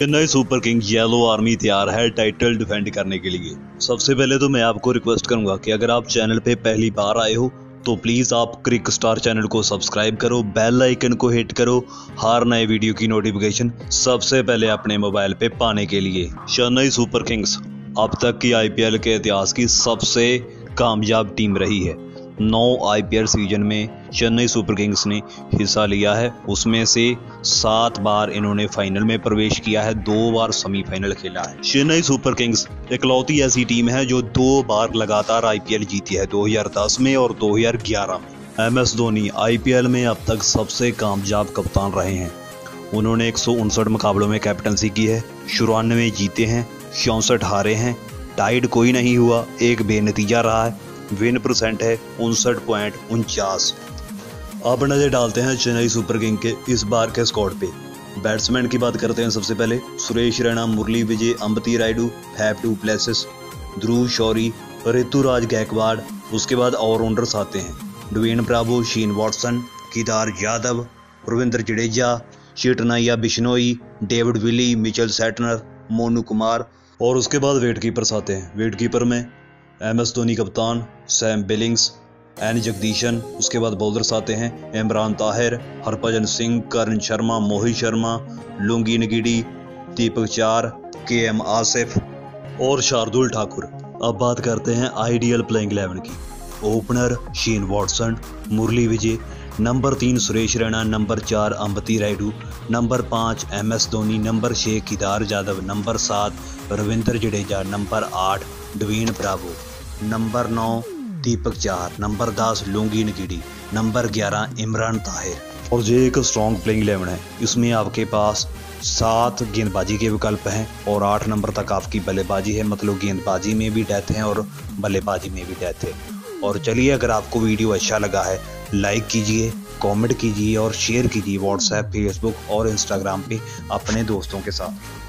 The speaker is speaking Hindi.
Chennai super kings yellow army तैयार है टाइटल डिफेंड करने के लिए। सबसे पहले तो मैं आपको रिक्वेस्ट करूँगा कि अगर आप चैनल पे पहली बार आए हो तो प्लीज़ आप क्रिक स्टार चैनल को सब्सक्राइब करो बेल आइकन को हिट करो, हर नए वीडियो की नोटिफिकेशन सबसे पहले अपने मोबाइल पे पाने के लिए। चेन्नई सुपर किंग्स अब तक की आईपीएल के इतिहास की सबसे कामयाब टीम रही है। नौ आईपीएल सीज़न में चेन्नई सुपर किंग्स ने हिस्सा लिया है। उसमें से सात बार इन्होंने फाइनल में प्रवेश किया है, दो बार सेमीफाइनल खेला है। चेन्नई सुपर किंग्स इकलौती ऐसी टीम है जो दो बार लगातार आईपीएल जीती है 2010 में और 2011 में। एम एस धोनी आईपीएल में अब तक सबसे कामयाब कप्तान रहे हैं। उन्होंने एक सौ उनसठ मुकाबलों में कैप्टनसी की है, चौरानवे जीते हैं, चौंसठ हारे हैं, टाइड कोई नहीं हुआ, एक बेनतीजा रहा है। विन परसेंट है, उनसठ पॉइंट उनचास। अब नज़र डालते हैं चेन्नई सुपर किंग के इस बार के स्कॉड पे। बैट्समैन की बात करते हैं सबसे पहले, Suresh Raina Murali, Vijay Ambati Rayudu Faf du Plessis, Dhruv Shorey, Ruturaj Gaikwad, उसके बाद ऑलराउंडर्स आते हैं। Dwayne Bravo, Shane Watson Kedar Yadav, Ravindra Jadeja Chaitanya Bishnoi, David Willey, Mitchell Santner, Monu Kumar, और उसके बाद वेट कीपर्स आते हैं। वेट कीपर में एम एस धोनी कप्तान, सैम बिलिंग्स, एन जगदीशन, उसके बाद बॉलर्स आते हैं Imran Tahir, Harbhajan Singh, Karan Sharma, Mohit Sharma, Lungi Ngidi, Deepak Chahar, K M Asif और शार्दुल ठाकुर। अब बात करते हैं आइडियल प्लेइंग इलेवन की। Opener Shane Watson Murali Vijay number तीन सुरेश रैना नंबर चार अम्बती रायडू, नंबर पाँच एम एस धोनी, नंबर छः केदार यादव नंबर सात रविंद्र जडेजा, नंबर आठ डवीन ब्रावो, नंबर नौ दीपक चार नंबर दस लुंगी नकीडी नंबर ग्यारह इमरान ताहिर। और ये एक स्ट्रॉन्ग प्लेइंग इलेवन है, इसमें आपके पास सात गेंदबाजी के विकल्प हैं और आठ नंबर तक आपकी बल्लेबाजी है मतलब गेंदबाजी में भी डेथ है और बल्लेबाजी में भी डेथ है। और चलिए अगर आपको वीडियो अच्छा लगा है लाइक कीजिए कमेंट कीजिए और शेयर कीजिए व्हाट्सएप फेसबुक और इंस्टाग्राम पे अपने दोस्तों के साथ।